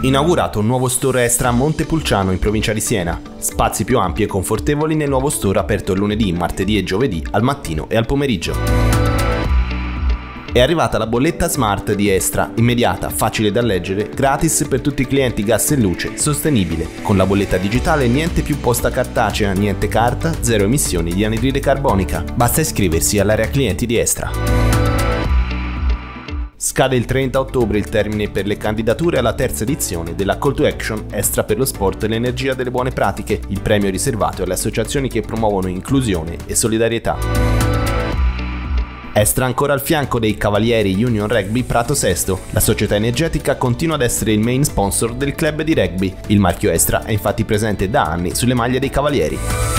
Inaugurato un nuovo store Estra a Montepulciano in provincia di Siena. Spazi più ampi e confortevoli nel nuovo store aperto lunedì, martedì e giovedì al mattino e al pomeriggio. È arrivata la bolletta smart di Estra, immediata, facile da leggere, gratis per tutti i clienti gas e luce, sostenibile. Con la bolletta digitale niente più posta cartacea, niente carta, zero emissioni di anidride carbonica. Basta iscriversi all'area clienti di Estra. Scade il 30 ottobre il termine per le candidature alla terza edizione della Call to Action Extra per lo Sport e l'Energia delle Buone Pratiche, il premio riservato alle associazioni che promuovono inclusione e solidarietà. Estra ancora al fianco dei Cavalieri Union Rugby Prato Sesto. La società energetica continua ad essere il main sponsor del club di rugby. Il marchio Estra è infatti presente da anni sulle maglie dei Cavalieri.